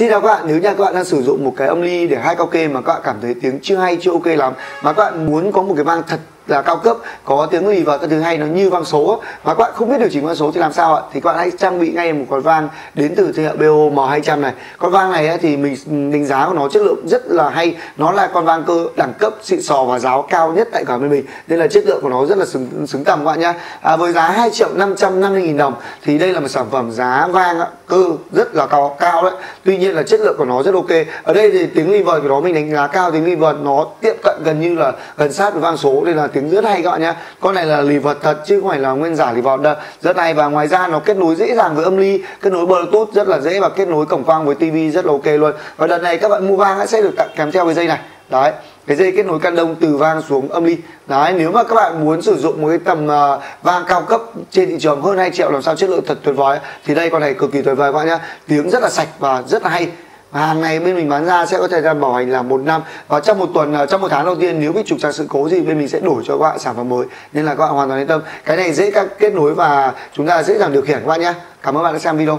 Xin chào các bạn, nếu như các bạn đang sử dụng một cái âm ly để hai cao kê mà các bạn cảm thấy tiếng chưa hay chưa ok lắm mà các bạn muốn có một cái vang thật là cao cấp có tiếng lì và cái thứ hay nó như vang số. Mà các bạn không biết điều chỉnh vang số thì làm sao ạ? Thì các bạn hãy trang bị ngay một con vang đến từ thương hiệu BO M200 này. Con vang này thì mình đánh giá của nó chất lượng rất là hay. Nó là con vang cơ đẳng cấp xịn sò và giá cao nhất tại cả bên mình. Nên là chất lượng của nó rất là xứng xứng tầm các bạn nhé à, với giá 2 triệu 550 nghìn đồng thì đây là một sản phẩm giá vang cơ rất là cao cao đấy. Tuy nhiên là chất lượng của nó rất ok. Ở đây thì tiếng reverb của nó mình đánh giá cao tiếng reverb nó tiệm cận gần như là gần sát với vang số nên là tiếng rất hay các bạn nhé con này là lì vật thật chứ không phải là nguyên giả lì vọt đâu. Rất hay và ngoài ra nó kết nối dễ dàng với âm ly kết nối bluetooth rất là dễ và kết nối cổng quang với tivi rất là ok luôn. Và đợt này các bạn mua vang sẽ được tặng kèm theo cái dây này. Đấy cái dây kết nối can đông từ vang xuống âm ly. Đấy nếu mà các bạn muốn sử dụng một cái tầm uh, vang cao cấp trên thị trường hơn 2 triệu làm sao chất lượng thật tuyệt vời thì đây con này cực kỳ tuyệt vời các bạn nhé tiếng rất là sạch và rất là hay và hàng này bên mình bán ra sẽ có thời gian bảo hành là một năm. Và trong một tuần à, trong một tháng đầu tiên, nếu bị trục trặc sự cố gì, bên mình sẽ đổi cho các bạn sản phẩm mới. Nên là các bạn hoàn toàn yên tâm. Cái này dễ các kết nối và chúng ta dễ dàng điều khiển các bạn nhé. Cảm ơn bạn đã xem video.